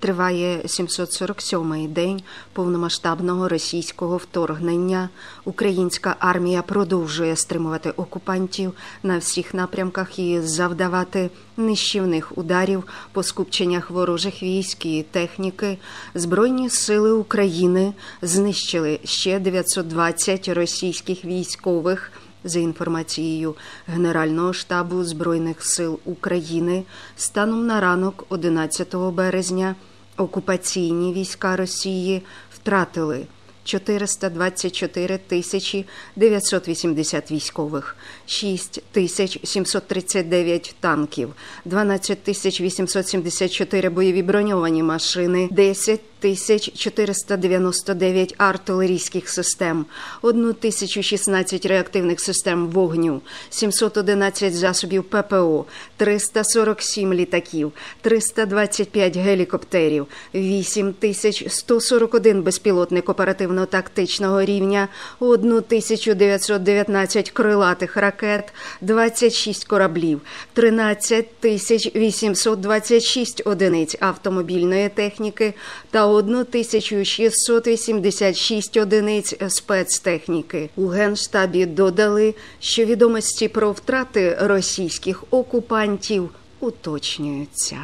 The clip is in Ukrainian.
Триває 747-й день повномасштабного російського вторгнення. Українська армія продовжує стримувати окупантів на всіх напрямках і завдавати нищівних ударів по скупченнях ворожих військ і техніки. Збройні сили України знищили ще 920 російських військових. За інформацією Генерального штабу Збройних сил України, станом на ранок 11 березня окупаційні війська Росії втратили 424 тисячі 980 військових, 6 тисяч 739 танків, 12 тисяч 874 бойові броньовані машини, 10 тисяч 499 артилерійських систем, 1016 реактивних систем вогню, 711 засобів ППО, 347 літаків, 325 гелікоптерів, 8141 безпілотник оперативно-тактичного рівня, 1919 крилатих ракет, 26 кораблів, 13 тисяч 826 одиниць автомобільної техніки та 1686 одиниць спецтехніки. У генштабі додали, що відомості про втрати російських окупантів уточнюються.